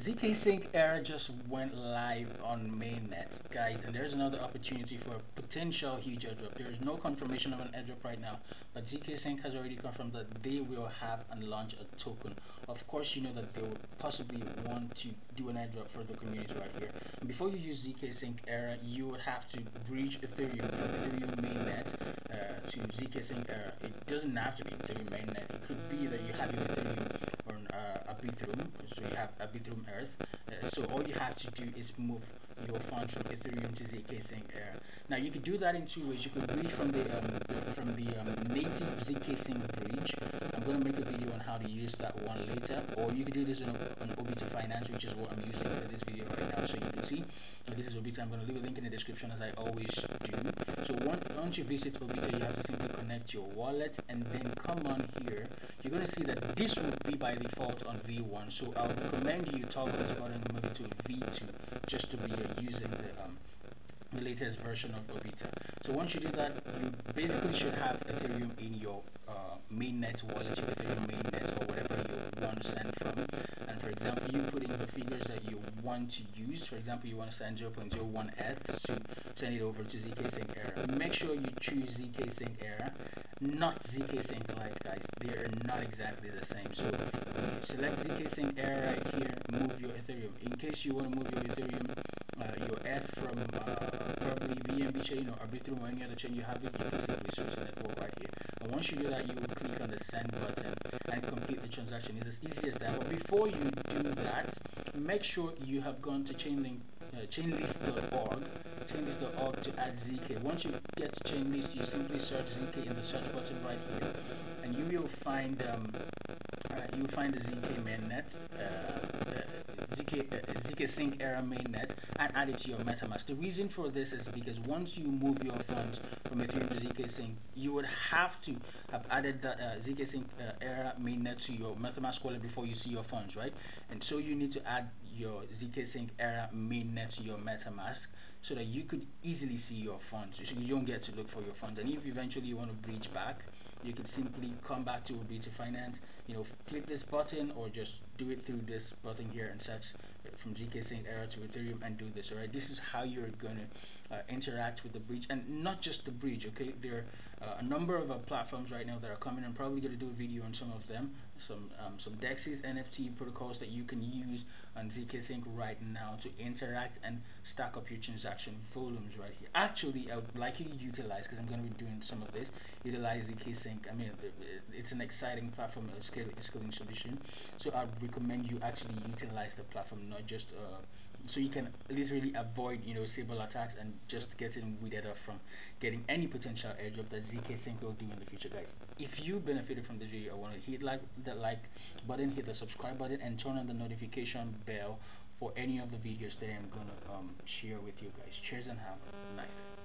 ZK Sync Era just went live on mainnet, guys, and there's another opportunity for a potential huge airdrop. There is no confirmation of an airdrop right now, but ZK Sync has already confirmed that they will have and launch a token. Of course, you know that they would possibly want to do an airdrop for the community right here. And before you use ZK Sync Era, you would have to breach Ethereum, Ethereum mainnet uh, to ZK Sync Era. It doesn't have to be Ethereum mainnet. It could be that you have your Ethereum So you have a Arbitrum ETH. Uh, so all you have to do is move your funds from Ethereum to ZK Sync Era. Now you could do that in two ways. You could bridge from the, um, the from the um, native ZK Sync bridge. I'm going to make a video on how to use that one later, or you can do this on, on Orbiter Finance, which is what I'm using for this video right now. So you can see. So this is Orbiter. I'm going to leave a link in the description as I always do. So once once you visit Orbiter, you have to simply connect your wallet and then come on here. You're going to see that this would be by default on V1. So I would recommend you toggle this button move to V2 just to be uh, using the um, the latest version of Orbiter. So once you do that, you basically should have Ethereum in your uh, mainnet wallet, your Ethereum mainnet or whatever you want to send from. And for example, you put in the figures that you want to use. For example, you want to send 0.01 ETH to send it over to ZK Sync Era. Make sure you choose ZK Sync Era, not ZK Sync Lite, guys. They are not exactly the same. So select ZK Sync Era right here, move your Ethereum. In case you want to move your Ethereum, uh, your ETH from uh, BNB chain or Arbitrum or any other chain you have it, you can switch the network right here. And once you do that, you will click on the send button and complete the transaction. It's as easy as that. But before you do that, make sure you have gone to chainlink, uh, chainlist.org, chainlist.org to add ZK. Once you get to chainlist, you simply search ZK in the search button right here, and you will find um, uh, you will find the ZK mainnet. Uh ZK, uh, ZK Sync Era mainnet and add it to your MetaMask. The reason for this is because once you move your funds from Ethereum to ZK Sync, you would have to have added the uh, ZK Sync uh, Era mainnet to your MetaMask wallet before you see your funds, right? And so you need to add your ZK Sync Era mainnet to your MetaMask so that you could easily see your funds. So you don't get to look for your funds. And if eventually you want to breach back, you can simply come back to Orbiter Finance, you know, click this button or just do it through this button here and search from ZK Sync Era to Ethereum and do this, alright? This is how you're going to uh, interact with the bridge and not just the bridge, okay? There are uh, a number of uh, platforms right now that are coming. I'm probably going to do a video on some of them, some um, some DEXs, NFT protocols that you can use on ZK Sync right now to interact and stack up your transaction volumes right here. Actually, I would like you to utilize, because I'm going to be doing some of this, utilize ZK Sync. I mean, it's an exciting platform, a scaling, solution. So I recommend you actually utilize the platform, not just uh, so you can literally avoid you know Sybil attacks and just getting weeded off from getting any potential airdrop that ZK Sync will do in the future guys. If you benefited from this video I want to hit like the like button hit the subscribe button and turn on the notification bell for any of the videos that I'm gonna um, share with you guys. Cheers and have a nice day